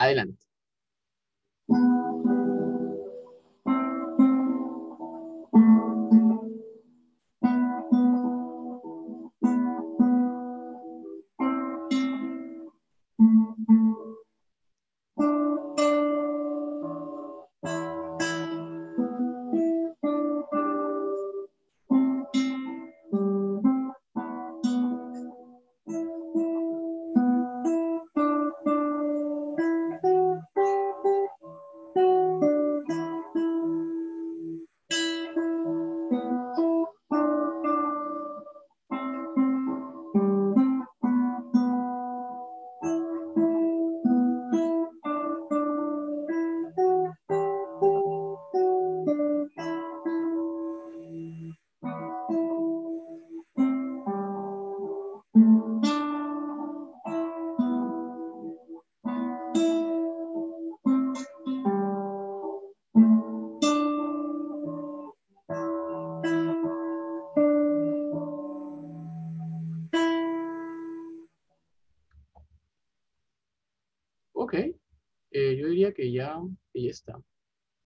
Adelante. Ok, eh, yo diría que ya, ya está.